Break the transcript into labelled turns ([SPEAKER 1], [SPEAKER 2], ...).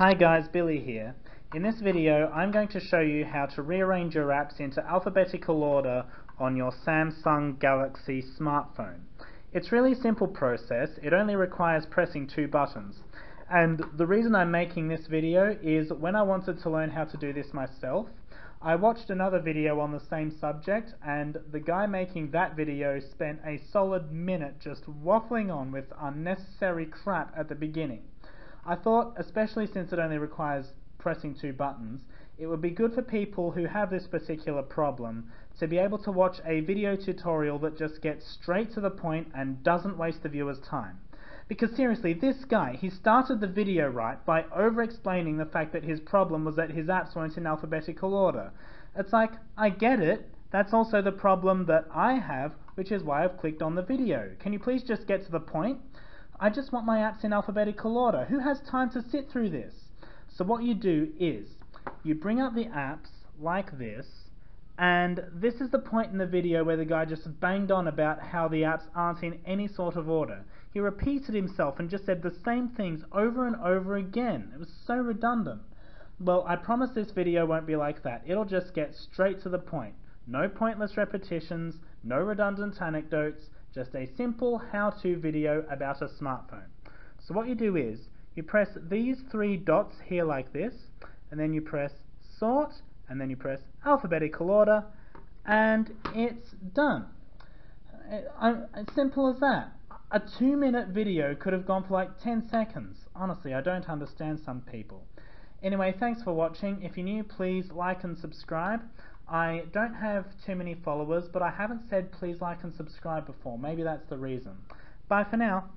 [SPEAKER 1] Hi guys, Billy here. In this video I'm going to show you how to rearrange your apps into alphabetical order on your Samsung Galaxy smartphone. It's really simple process, it only requires pressing two buttons. And the reason I'm making this video is when I wanted to learn how to do this myself, I watched another video on the same subject and the guy making that video spent a solid minute just waffling on with unnecessary crap at the beginning. I thought, especially since it only requires pressing two buttons, it would be good for people who have this particular problem to be able to watch a video tutorial that just gets straight to the point and doesn't waste the viewer's time. Because seriously, this guy, he started the video right by over-explaining the fact that his problem was that his apps weren't in alphabetical order. It's like, I get it, that's also the problem that I have, which is why I've clicked on the video. Can you please just get to the point? I just want my apps in alphabetical order. Who has time to sit through this? So what you do is, you bring up the apps like this, and this is the point in the video where the guy just banged on about how the apps aren't in any sort of order. He repeated himself and just said the same things over and over again. It was so redundant. Well, I promise this video won't be like that. It'll just get straight to the point. No pointless repetitions, no redundant anecdotes, just a simple how-to video about a smartphone. So what you do is, you press these three dots here like this, and then you press sort, and then you press alphabetical order, and it's done. Uh, it's simple as that. A two minute video could have gone for like 10 seconds. Honestly, I don't understand some people. Anyway, thanks for watching. If you're new, please like and subscribe. I don't have too many followers, but I haven't said please like and subscribe before. Maybe that's the reason. Bye for now.